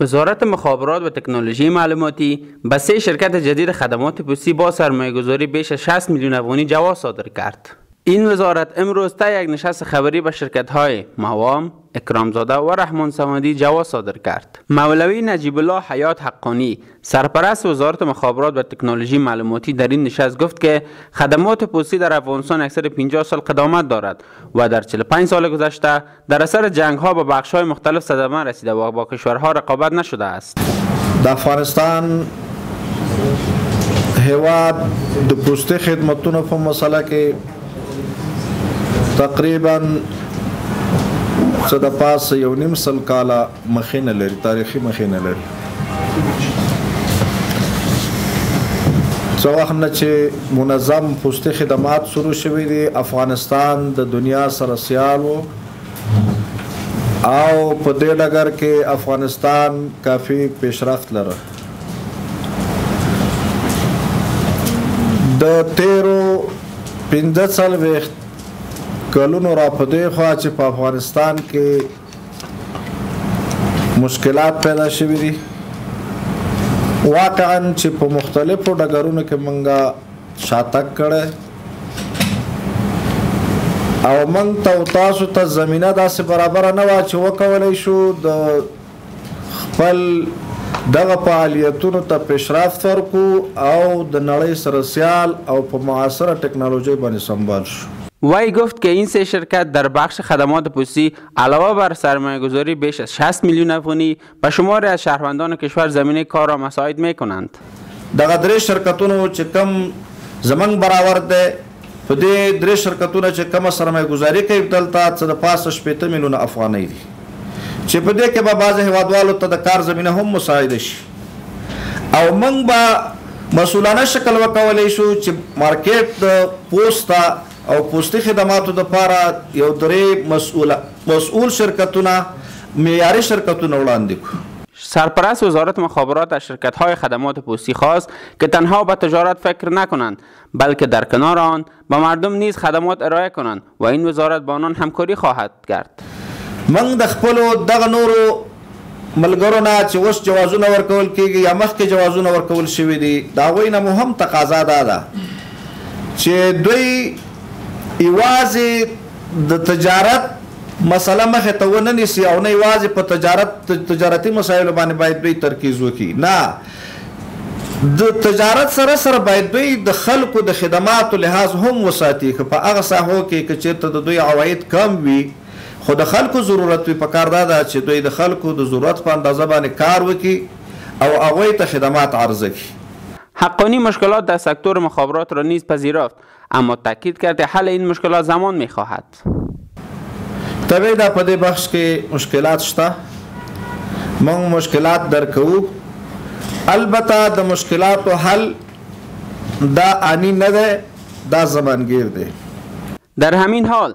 وزارت مخابرات و تکنولوژی معلوماتی به سه شرکت جدید خدمات پستی با گذاری بیش از 60 میلیون افغانی جواز صادر کرد. این وزارت امروز تا یک نشست خبری به شرکت های موام، اکرامزاده و رحمان سمادی جواز صادر کرد. مولوی نجیب الله حیات حقانی سرپرست وزارت مخابرات و تکنولوژی معلوماتی در این نشست گفت که خدمات پستی در افغانستان اکثر 50 سال قدامت دارد و در 45 سال گذشته در اثر جنگ ها به بخش های مختلف صدمه رسیده و با کشورها رقابت نشده است. د افغانستان هیواد د پوستې خدمتونو په مسله کې تقریبا څه د پاسه یو نیم سل کاله مخینه لري تاریخي مخینه لري څه وخت نه چې منظم پوستي خدمات شروع شوي دي، افغانستان د دنیا سره سیال و او په دې ډګر کې افغانستان کافي پیشرفت لره. د تېرو پنځه څلوېښت کلونو راپدېخوا چې په افغانستان کې مشکلات پیدا شوي دي واقعا چې په مختلفو ډګرونو کې مونږه شاتک کړي او مونږ ته او تاسو ته زمينه داسې برابر نه وا چې وکولای شو د خپل دغه فعالیتونو ته پیشرفت ورکو او د نړۍ سره سیال او په معاصره ټکنالوژي باندې سمبال شو وی گفت که این سه شرکت در بخش خدمات پستی علاوه بر سرمایه گذاری بیش از شصت میلیون افغانی، به شماری از شهروندان کشور زمینه کار را مساعد میکنند. دغه دری شرکتونو چه کوم زمونږ برآورد دی، په دی دری شرکتونه چه کومه سرمایه گذاری کوی دلته څه د پاسه شپېته میلیون افغانی دی چه په دی کی به بعضی هیوادوالو ته د کار زمینه هم مساعده شی. او موږ به مسؤلانه شکل وکولای شو چې مارکېټ د پوسته او پوستي خدماتو لپاره یو درې مسؤل شرکتونه معیاري شرکتونه وړاندې کړو. سرپرست وزارت مخابرات از شرکتهای خدمات پوستی خواست که تنها به تجارت فکر نکنند بلکه در کنار آن و مردم نیز خدمات ارائه کنند و این وزارت با آنان همکاری خواهد کرد. موږ د خپلو دغه نورو ملګرو نه چې اوس جوازونه ورکول کېږي یا مخکې جوازونه ورکول شوي دي، د هغوی نه مو هم تقاضا دا ده چې دوی یوازې د تجارت مسله مخې ته ونه نیسي او نه یوازې په تجارت تجارتي مسایلو باندې باید دوی ترکیز وکړي، نه! د تجارت سره سره باید دوی د خلکو د خدماتو لحاظ هم وساتي که په هغه ساحو کې که چیرته د دوی عواید کم وي خو د خلکو ضرورت وي پکار دا ده چې دوی د خلکو د ضرورت په اندازه باندې کار وکړي او هغوی ته خدمات عرضه کړي. حقانی مشکلات در سکتور مخابرات را نیز پذیرفت اما تاکید کرد که حل این مشکلات زمان میخواهد. طبیعی ده په دې بخش کې مشکلات شته مونږ مشکلات درک کوو البته د مشکلاتو حل دا آنی نه ده دا زمانګیر دی. در همین حال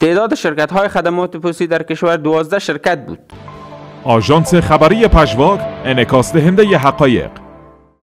تعداد شرکت های خدمات پستی در کشور 12 شرکت بود آژانس خبری پژواک انعکاس دهنده حقایق